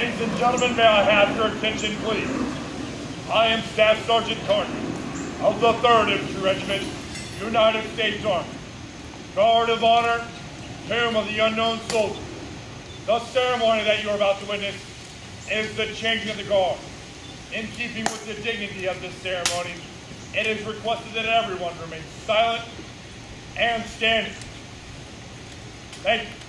gentlemen, may I have your attention, please? I am Staff Sergeant Carter of the 3rd Infantry Regiment, United States Army. Guard of Honor, Tomb of the Unknown Soldier. The ceremony that you are about to witness is the changing of the guard. In keeping with the dignity of this ceremony, it is requested that everyone remain silent and standing. Thank you.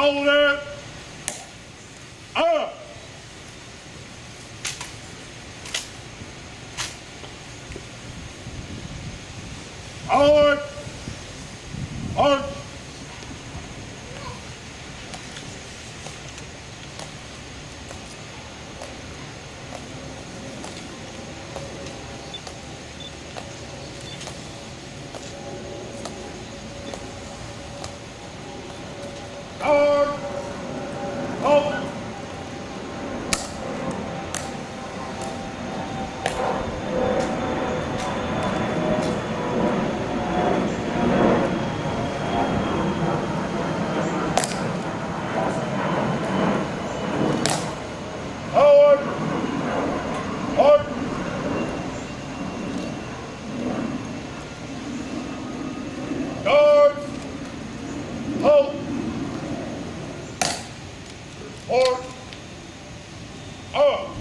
Shoulder up. Forward. Forward. Hold. Forward. Hold. Guards. Hold. Forward. Up. Oh.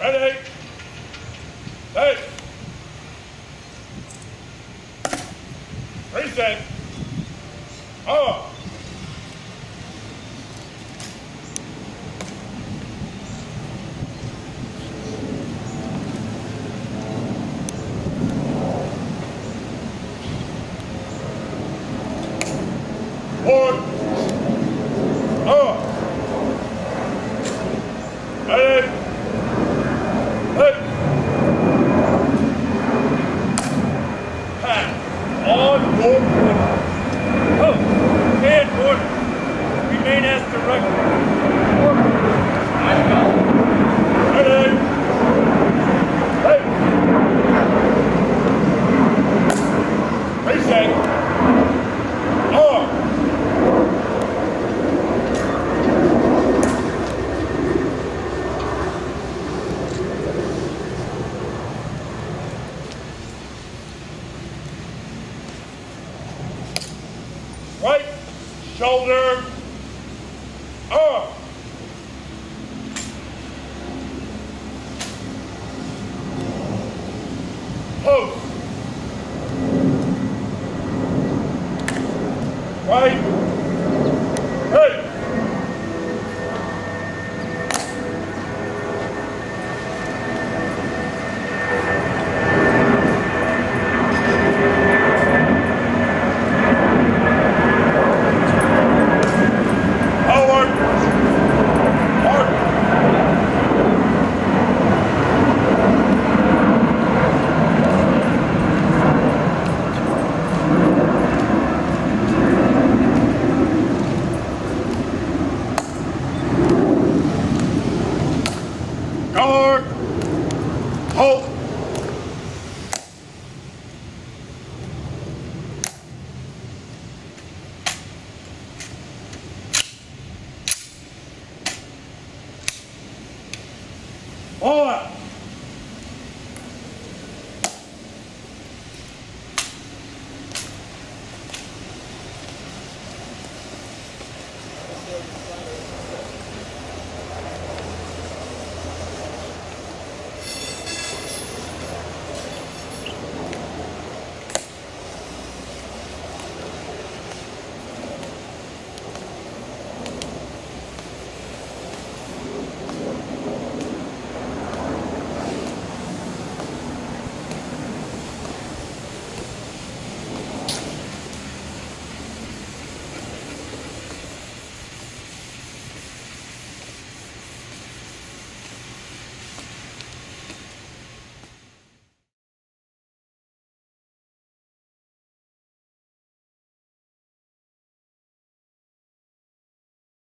Ready. Hey. Reset. Up. Lord. Up. Hey. Hey. Pass. On your foot. Oh. Head order. Remain as directed. Post. Ora,